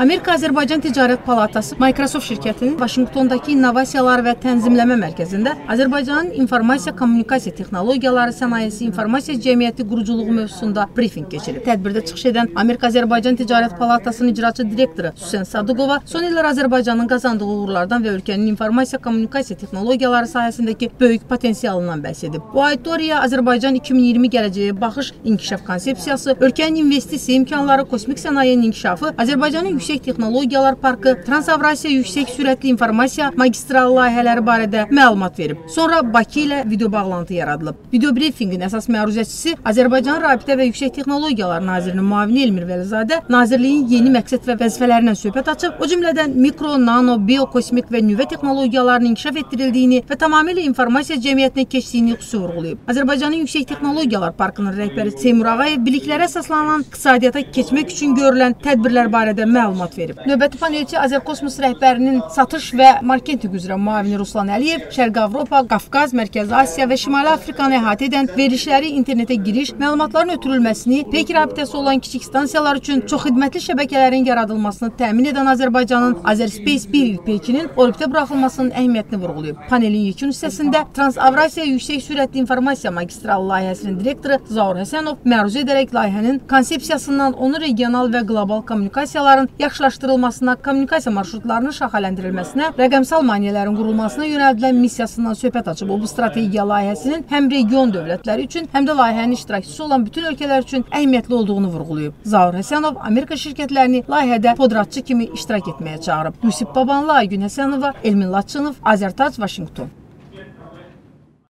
Amerika Azərbaycan Ticarət Palatası Microsoft şirkətinin Vaşinqtondakı İnnovasiyalar və Tənzimləmə Mərkəzində Azərbaycanın informasiya kommunikasiya texnologiyaları sənayesi informasiya cəmiyyəti quruculuğu mövzusunda brifinq keçirib. Tədbirdə çıxış edən Amerika Azərbaycan Ticarət Palatasının icraçı direktoru Süsen Sadıqova son illər Azərbaycanın qazandığı uğurlardan və ölkənin informasiya kommunikasiya texnologiyaları sahəsindəki böyük potensialından bəhs edib. Bu auditoriyaya Azərbaycan 2020 gələcəyə baxış inkişaf konsepsiyası, ölkənin investisiya imkanları, kosmik sənayenin inkişafı, Azərbaycanın yüksək texnologiyalar parkı, Transavrasiya yüksək sürətli informasiya magistral layihələri barədə məlumat verib. Sonra Bakı ilə video bağlantı yaradılıb. Video brifinqin əsas məruzəçisi Azərbaycan Rabitə və Yüksək Texnologiyalar Nazirinin müavini Elmir Vəlizadə nazirliyin yeni məqsəd və vəzifələrindən söhbət açıb, o cümlədən mikro, nano, biokosmik və nüvə texnologiyalarının inkişaf etdirildiyini və tamamilə informasiya cəmiyyətinə keçdiyini xüsusi vurğulayıb. Azərbaycanın Yüksək Texnologiyalar Parkının rəhbəri Seymur Ağayev biliklərə əsaslanan iqtisadiyyata keçmək üçün görülən tədbirlər barədə məlumat verib. Növbəti panelçi Azərkosmos rəhbərinin satış və marketinq üzrə müavini Ruslan Əliyev Şərqi Avropa, Qafqaz, Mərkəzi Asiya və Şimali Afrikanı əhatə edən verilişləri internetə giriş, məlumatların ötürülməsini, peyk rabitəsi olan kiçik stansiyalar üçün çoxxidmətli şəbəkələrin yaradılmasını təmin edən Azərbaycanın Azərspace 1 il peykinin orbitə buraxılmasının əhəmiyyətini vurğulayıb. Panelin yekun hissəsində Transavrasiya yüksək sürətli informasiya magistral layihəsinin direktoru Zaur Həsənov məruzə edərək layihənin konsepsiyasından onu regional və qlobal kommunikasiyaların yaxşılaşdırılmasına, kommunikasiya marşrutlarının şaxələndirilməsinə, rəqəmsal maneələrin qurulmasına yönəldilən missiyasından söhbət açıb. O bu strategiya layihəsinin həm region dövlətləri üçün, həm də layihənin iştirakçısı olan bütün ölkələr üçün əhəmiyyətli olduğunu vurğulayıb. Zaur Həsənov Amerika şirkətlərini layihədə podratçı kimi iştirak etməyə çağırıb. Yusif Babanlı, Aygün Həsənova, Elmin Laçınov, Azərtac, Vaşinqton.